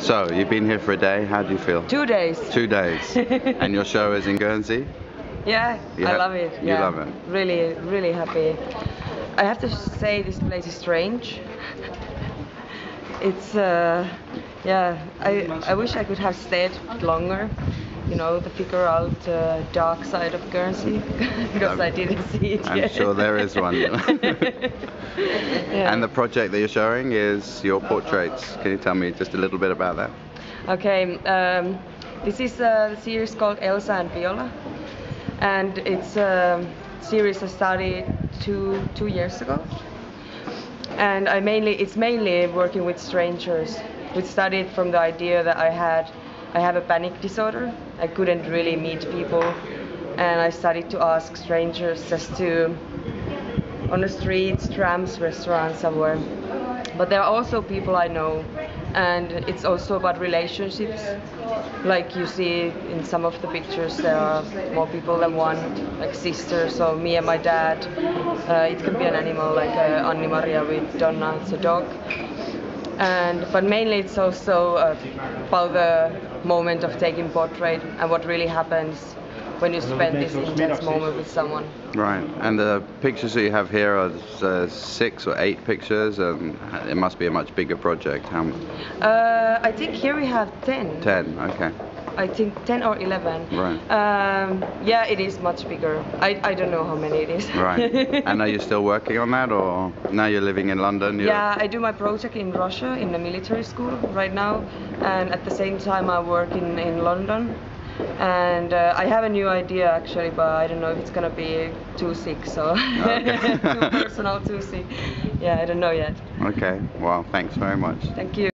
So, you've been here for a day. How do you feel? Two days. Two days. and your show is in Guernsey? Yeah, You I love it. you yeah. love it? Really, really happy. I have to say this place is strange. It's uh, yeah. I I wish I could have stayed longer. You know, to figure out uh, dark side of Guernsey because I didn't see it I'm yet. sure there is one. Yeah. And the project that you're showing is your portraits. Can you tell me just a little bit about that? Okay, um, this is a series called Elsa and Viola, and it's a series I started two two years ago. And I mainly it's mainly working with strangers. We started from the idea that I had I have a panic disorder. I couldn't really meet people, and I started to ask strangers just to on the streets, trams, restaurants, somewhere. But there are also people I know, and it's also about relationships. Like you see in some of the pictures, there are more people than one, like sisters, so me and my dad. Uh, it can be an animal, like uh, Anni Maria with Donna, it's a dog. And but mainly it's also uh, about the moment of taking portrait and what really happens when you spend this intense moment with someone. Right. And the pictures that you have here are uh, six or eight pictures, and it must be a much bigger project. How? m- Uh, I think here we have 10. Ten. Okay. I think 10 or 11. Right. Um, yeah, it is much bigger. I, I don't know how many it is. Right. and are you still working on that, or now you're living in London? Yeah, I do my project in Russia in the military school right now, and at the same time I work in, in London. And uh, I have a new idea actually, but I don't know if it's gonna be too sick, so Okay. too personal, too sick. Yeah, I don't know yet. Okay. Well, thanks very much. Thank you.